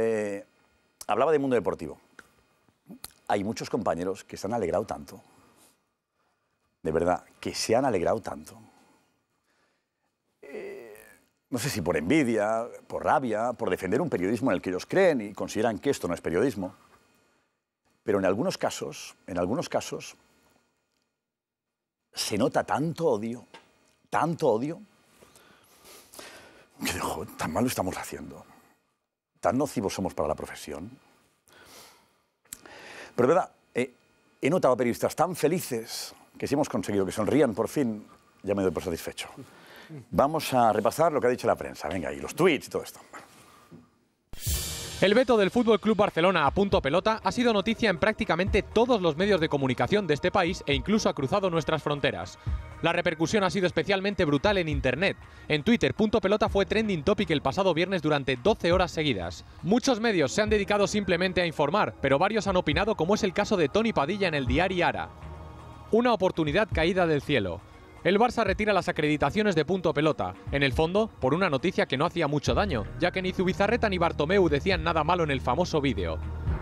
eh, hablaba del mundo deportivo. Hay muchos compañeros que se han alegrado tanto, de verdad, que se han alegrado tanto. Eh, no sé si por envidia, por rabia, por defender un periodismo en el que ellos creen y consideran que esto no es periodismo. Pero en algunos casos, en algunos casos, se nota tanto odio, tanto odio, que digo, tan mal lo estamos haciendo, tan nocivos somos para la profesión. Pero verdad, eh, he notado periodistas tan felices que si hemos conseguido que sonrían por fin, ya me doy por satisfecho. Vamos a repasar lo que ha dicho la prensa. Venga, y los tweets y todo esto. El veto del Fútbol Club Barcelona a punto pelota ha sido noticia en prácticamente todos los medios de comunicación de este país e incluso ha cruzado nuestras fronteras. La repercusión ha sido especialmente brutal en internet. En Twitter, punto pelota fue trending topic el pasado viernes durante 12 horas seguidas. Muchos medios se han dedicado simplemente a informar, pero varios han opinado como es el caso de Tony Padilla en el diario Ara. Una oportunidad caída del cielo. El Barça retira las acreditaciones de punto pelota, en el fondo, por una noticia que no hacía mucho daño, ya que ni Zubizarreta ni Bartomeu decían nada malo en el famoso vídeo.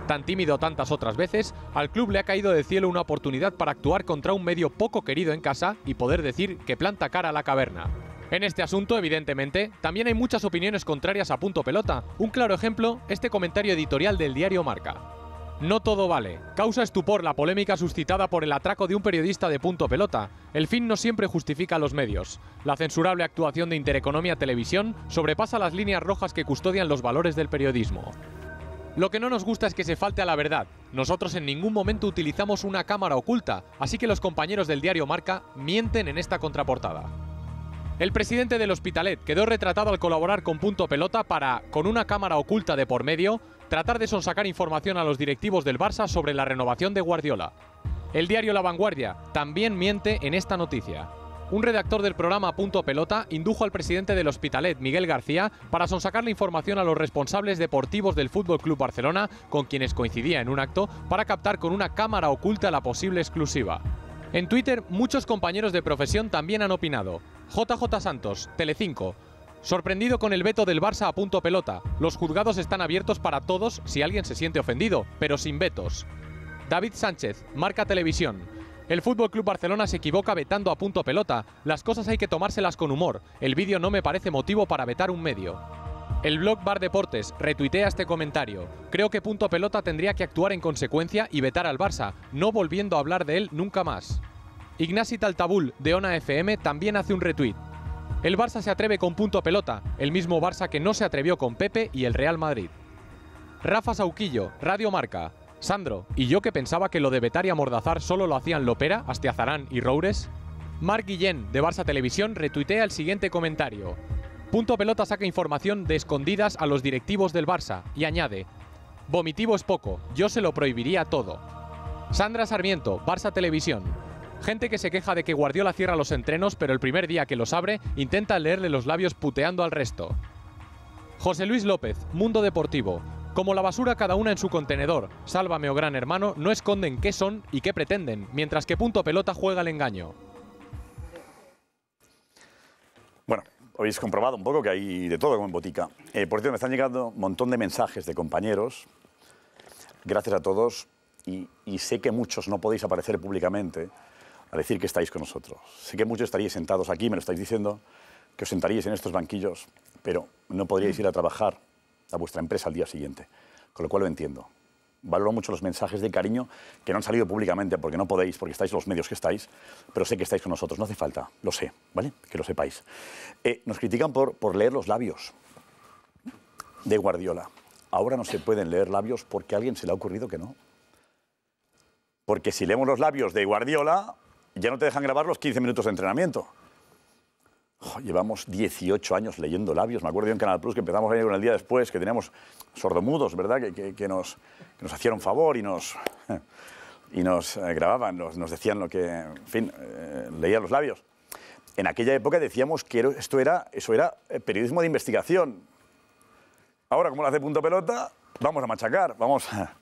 Tan tímido tantas otras veces, al club le ha caído del cielo una oportunidad para actuar contra un medio poco querido en casa y poder decir que planta cara a la caverna. En este asunto, evidentemente, también hay muchas opiniones contrarias a punto pelota. Un claro ejemplo, este comentario editorial del diario Marca. No todo vale. Causa estupor la polémica suscitada por el atraco de un periodista de punto pelota. El fin no siempre justifica los medios. La censurable actuación de Intereconomía Televisión sobrepasa las líneas rojas que custodian los valores del periodismo. Lo que no nos gusta es que se falte a la verdad. Nosotros en ningún momento utilizamos una cámara oculta, así que los compañeros del diario Marca mienten en esta contraportada. El presidente del Hospitalet quedó retratado al colaborar con Punto Pelota para, con una cámara oculta de por medio, tratar de sonsacar información a los directivos del Barça sobre la renovación de Guardiola. El diario La Vanguardia también miente en esta noticia. Un redactor del programa Punto Pelota indujo al presidente del Hospitalet, Miguel García, para sonsacar la información a los responsables deportivos del Fútbol Club Barcelona, con quienes coincidía en un acto, para captar con una cámara oculta la posible exclusiva. En Twitter, muchos compañeros de profesión también han opinado. JJ Santos, Telecinco. Sorprendido con el veto del Barça a punto pelota. Los juzgados están abiertos para todos si alguien se siente ofendido, pero sin vetos. David Sánchez, Marca Televisión. El Fútbol Club Barcelona se equivoca vetando a punto pelota. Las cosas hay que tomárselas con humor. El vídeo no me parece motivo para vetar un medio. El blog Bar Deportes retuitea este comentario. Creo que Punto Pelota tendría que actuar en consecuencia y vetar al Barça, no volviendo a hablar de él nunca más. Ignasi Taltabul, de ONA FM, también hace un retweet. El Barça se atreve con Punto Pelota, el mismo Barça que no se atrevió con Pepe y el Real Madrid. Rafa Sauquillo, Radio Marca. Sandro, ¿y yo que pensaba que lo de vetar y amordazar solo lo hacían Lopera, Astiazarán y Roures? Marc Guillén, de Barça Televisión, retuitea el siguiente comentario. Punto Pelota saca información de escondidas a los directivos del Barça y añade, Vomitivo es poco, yo se lo prohibiría todo. Sandra Sarmiento, Barça Televisión. Gente que se queja de que Guardiola cierra los entrenos, pero el primer día que los abre intenta leerle los labios puteando al resto. José Luis López, Mundo Deportivo. Como la basura cada una en su contenedor, Sálvame o Gran Hermano no esconden qué son y qué pretenden, mientras que Punto Pelota juega el engaño. Bueno, habéis comprobado un poco que hay de todo como en botica. Eh, por cierto, me están llegando un montón de mensajes de compañeros. Gracias a todos. Y, y sé que muchos no podéis aparecer públicamente a decir que estáis con nosotros. Sé que muchos estaríais sentados aquí, me lo estáis diciendo, que os sentaríais en estos banquillos, pero no podríais ir a trabajar a vuestra empresa al día siguiente. Con lo cual lo entiendo. Valoro mucho los mensajes de cariño que no han salido públicamente porque no podéis, porque estáis los medios que estáis, pero sé que estáis con nosotros. No hace falta, lo sé, ¿vale? Que lo sepáis. Eh, nos critican por, por leer los labios de Guardiola. Ahora no se pueden leer labios porque a alguien se le ha ocurrido que no. Porque si leemos los labios de Guardiola, ya no te dejan grabar los 15 minutos de entrenamiento. Llevamos 18 años leyendo labios. Me acuerdo yo en Canal Plus que empezamos ayer con el día después, que teníamos sordomudos, ¿verdad? Que, que- nos, que nos hacían un favor y nos, y nos eh, grababan, nos, nos decían lo que, en fin, eh, leían los labios. En aquella época decíamos que esto era, eso era eh, periodismo de investigación. Ahora, como lo hace punto pelota, vamos a machacar, vamos a...